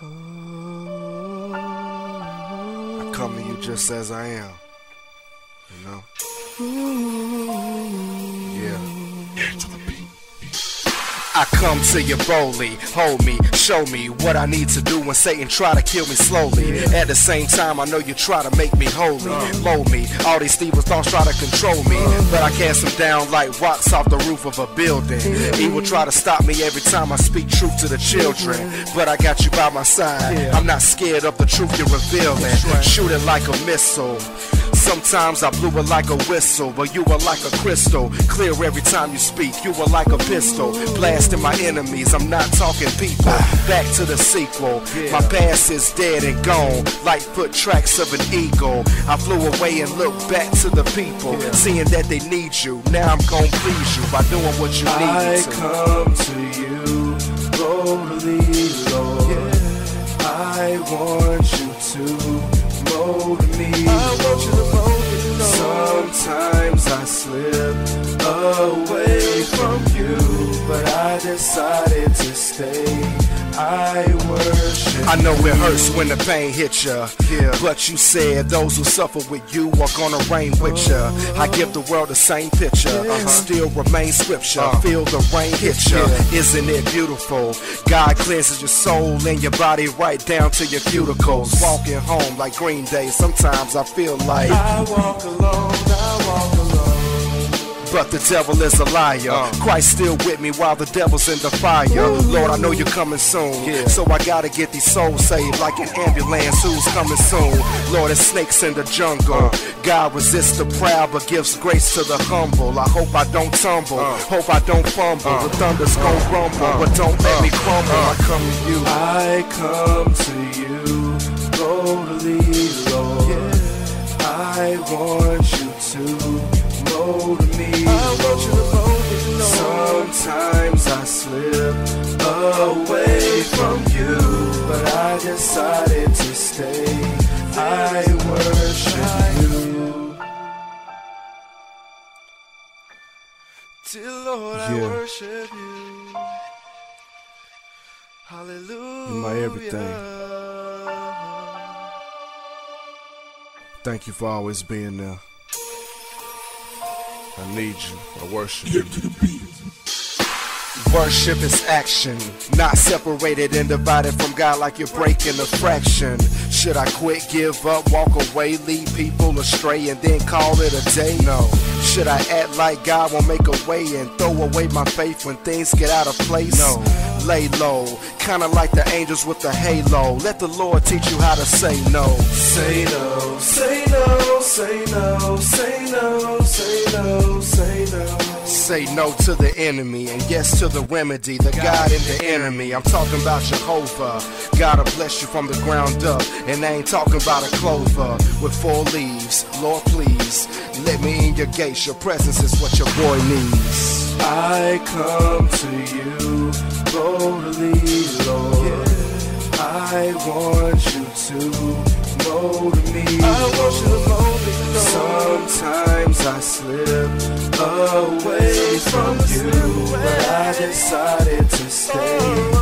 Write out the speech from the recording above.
I come to you just as I am. You know? I come to you boldly, hold me, show me what I need to do when Satan try to kill me slowly. At the same time, I know you try to make me holy, mold me. All these evil thoughts try to control me, but I cast them down like rocks off the roof of a building. Evil try to stop me every time I speak truth to the children, but I got you by my side. I'm not scared of the truth you're revealing. Shoot it like a missile. Sometimes I blew it like a whistle, but you were like a crystal. Clear every time you speak, you were like a pistol. Blasting my enemies, I'm not talking people. Back to the sequel. My past is dead and gone, like foot tracks of an eagle. I flew away and looked back to the people, seeing that they need you. Now I'm gonna please you by doing what you need I to. come to you boldly, Lord. I want you Sometimes I slip away from you, but I decided to stay. I worship. I know it hurts when the pain hits ya. Yeah. But you said those who suffer with you are gonna reign with ya. I give the world the same picture. Still remain scripture. Uh. Feel the rain hit ya. Isn't it beautiful? God cleanses your soul and your body right down to your cuticles. Walking home like Green Day. Sometimes I feel like. I walk alone, I walk alone. But the devil is a liar. Uh. Christ still with me while the devil's in the fire. Lord, I know you're coming soon. So I gotta get these souls saved like an ambulance who's coming soon. Lord, there's snakes in the jungle. Uh. God resists the proud but gives grace to the humble. I hope I don't tumble. Uh. Hope I don't fumble. The thunder's gon' rumble, but don't let me crumble. I come to you. I come to you boldly, Lord. I want Lord. Sometimes I slip away from you, but I decided to stay. I worship you. Dear Lord, I Yeah. worship you. Hallelujah. You're my everything. Thank you for always being there. I need you. I worship you. Worship is action, not separated and divided from God like you're breaking a fraction. Should I quit, give up, walk away, lead people astray, and then call it a day? No. Should I act like God will make a way and throw away my faith when things get out of place? No. Lay low, kinda like the angels with the halo. Let the Lord teach you how to say no. Say no, say no, say no, say no, say no, say no. Say no to the enemy and yes to the remedy, the God in the enemy. I'm talking about Jehovah. Gotta bless you from the ground up. And I ain't talking about a clover with four leaves. Lord, please let me in your gates. Your presence is what your boy needs. I come to you boldly, Lord. I want you to mold me. I want you to mold me. Sometimes I slip away from you, but I decided to stay.